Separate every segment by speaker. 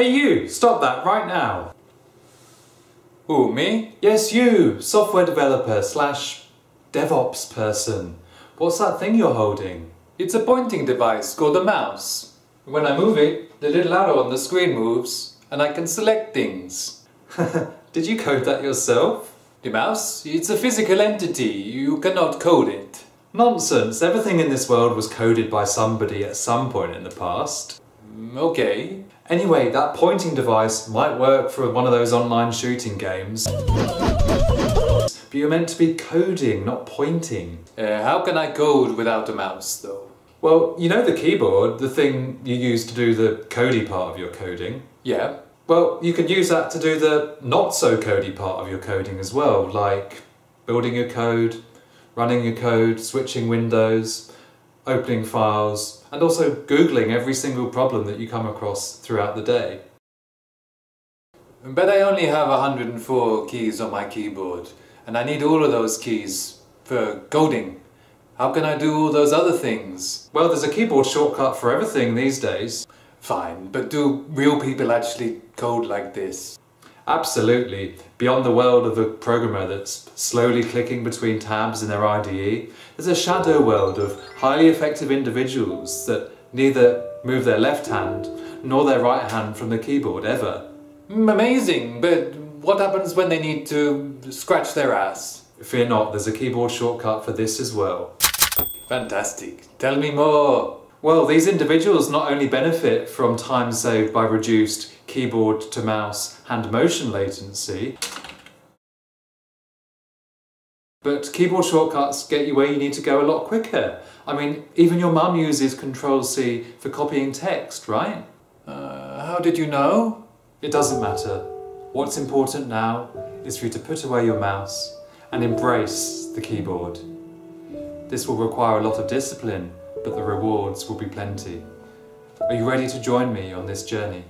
Speaker 1: Hey you, stop that right now.
Speaker 2: Who, me?
Speaker 1: Yes, you, software developer slash DevOps person. What's that thing you're holding?
Speaker 2: It's a pointing device called a mouse. When I move it, the little arrow on the screen moves, and I can select things.
Speaker 1: Did you code that yourself?
Speaker 2: The mouse? It's a physical entity. You cannot code it.
Speaker 1: Nonsense. Everything in this world was coded by somebody at some point in the past.
Speaker 2: Mm, Okay.
Speaker 1: Anyway, that pointing device might work for one of those online shooting games. But you're meant to be coding, not pointing.
Speaker 2: Uh, how can I code without a mouse, though?
Speaker 1: Well, you know the keyboard, the thing you use to do the codey part of your coding.
Speaker 2: Yeah.
Speaker 1: Well, you can use that to do the not so codey part of your coding as well, like building your code, running your code, switching windows, opening files, and also Googling every single problem that you come across throughout the day.
Speaker 2: But I only have 104 keys on my keyboard, and I need all of those keys for coding. How can I do all those other things?
Speaker 1: Well, there's a keyboard shortcut for everything these days.
Speaker 2: Fine, but do real people actually code like this?
Speaker 1: Absolutely. Beyond the world of the programmer that's slowly clicking between tabs in their IDE, there's a shadow world of highly effective individuals that neither move their left hand nor their right hand from the keyboard ever.
Speaker 2: Mm, Amazing, but what happens when they need to scratch their ass?
Speaker 1: Fear not, there's a keyboard shortcut for this as well.
Speaker 2: Fantastic. Tell me more.
Speaker 1: Well, these individuals not only benefit from time saved by reduced keyboard to mouse hand motion latency, but keyboard shortcuts get you where you need to go a lot quicker. I mean, even your mum uses Control C for copying text, right?
Speaker 2: Uh, how did you know?
Speaker 1: It doesn't matter. What's important now is for you to put away your mouse and embrace the keyboard. This will require a lot of discipline, but the rewards will be plenty. Are you ready to join me on this journey?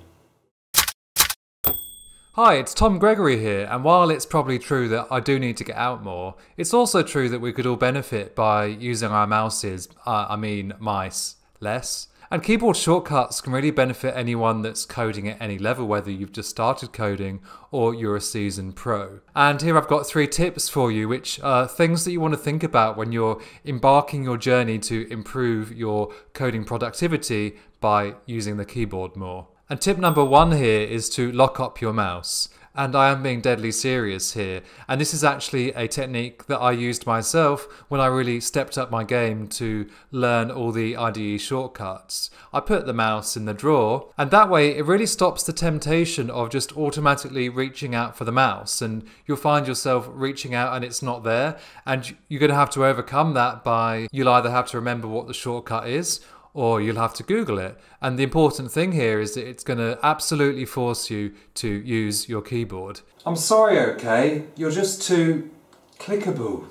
Speaker 3: Hi, it's Tom Gregory here, and while it's probably true that I do need to get out more, it's also true that we could all benefit by using our mouses, uh, I mean mice, less. And keyboard shortcuts can really benefit anyone that's coding at any level, whether you've just started coding or you're a seasoned pro. And here I've got three tips for you, which are things that you want to think about when you're embarking your journey to improve your coding productivity by using the keyboard more. And tip number one here is to lock up your mouse. And I am being deadly serious here. And this is actually a technique that I used myself when I really stepped up my game to learn all the IDE shortcuts. I put the mouse in the drawer, and that way it really stops the temptation of just automatically reaching out for the mouse. And you'll find yourself reaching out and it's not there. And you're going to have to overcome that by you'll either have to remember what the shortcut is or you'll have to Google it. And the important thing here is that it's going to absolutely force you to use your keyboard.
Speaker 1: I'm sorry, okay? You're just too clickable.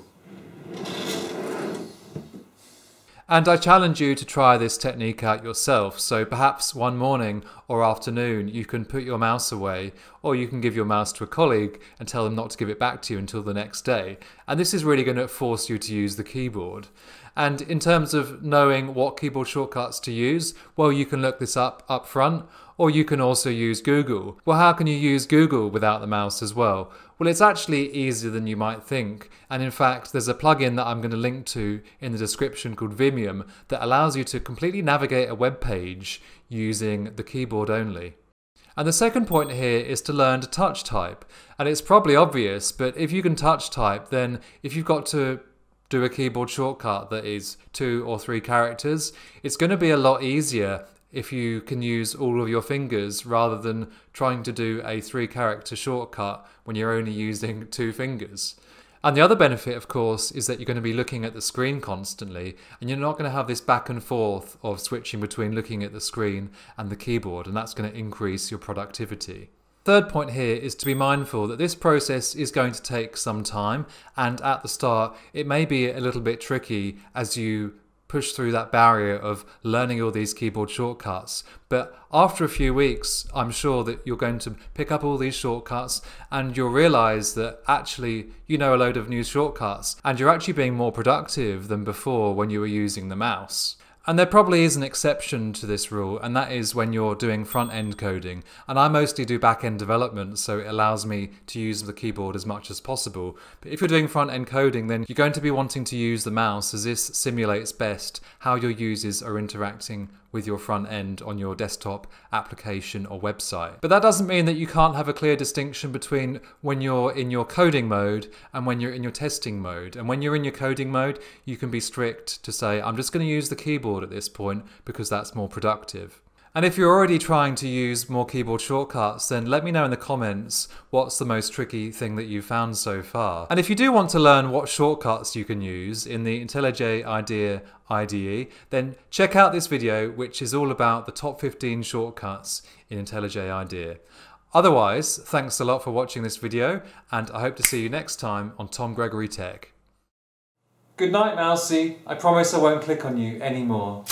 Speaker 3: And I challenge you to try this technique out yourself. So perhaps one morning or afternoon you can put your mouse away, or you can give your mouse to a colleague and tell them not to give it back to you until the next day. And this is really going to force you to use the keyboard. And in terms of knowing what keyboard shortcuts to use, well, you can look this up up front, or you can also use Google. Well, how can you use Google without the mouse as well? Well, it's actually easier than you might think. And in fact, there's a plugin that I'm going to link to in the description called Vimium that allows you to completely navigate a web page using the keyboard only. And the second point here is to learn to touch type. And it's probably obvious, but if you can touch type, then if you've got to do a keyboard shortcut that is two or three characters, it's going to be a lot easier if you can use all of your fingers rather than trying to do a three character shortcut when you're only using two fingers. And the other benefit, of course, is that you're going to be looking at the screen constantly, and you're not going to have this back and forth of switching between looking at the screen and the keyboard, and that's going to increase your productivity. Third point here is to be mindful that this process is going to take some time, and at the start, it may be a little bit tricky as you push through that barrier of learning all these keyboard shortcuts. But after a few weeks, I'm sure that you're going to pick up all these shortcuts and you'll realize that actually you know a load of new shortcuts and you're actually being more productive than before when you were using the mouse. And there probably is an exception to this rule, and that is when you're doing front end coding. And I mostly do back end development, so it allows me to use the keyboard as much as possible. But if you're doing front end coding, then you're going to be wanting to use the mouse as this simulates best how your users are interacting with your front end on your desktop application or website. But that doesn't mean that you can't have a clear distinction between when you're in your coding mode and when you're in your testing mode. And when you're in your coding mode, you can be strict to say, I'm just going to use the keyboard at this point because that's more productive. And if you're already trying to use more keyboard shortcuts, then let me know in the comments what's the most tricky thing that you've found so far. And if you do want to learn what shortcuts you can use in the IntelliJ IDEA IDE, then check out this video which is all about the top 15 shortcuts in IntelliJ IDEA. Otherwise, thanks a lot for watching this video and I hope to see you next time on Tom Gregory Tech. Good night, Mousy. I promise I won't click on you anymore.